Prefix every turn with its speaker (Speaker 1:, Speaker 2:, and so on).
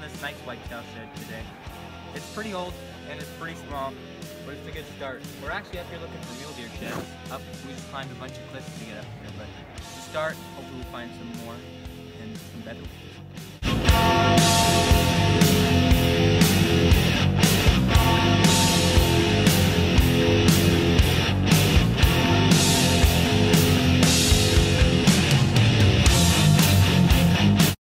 Speaker 1: this nice whitetail shed today. It's pretty old and it's pretty small, but it's a good start. We're actually up here looking for mule deer sheds. Up, we just climbed a bunch of cliffs to get up here, but to start, hopefully we'll find some more and some better ones.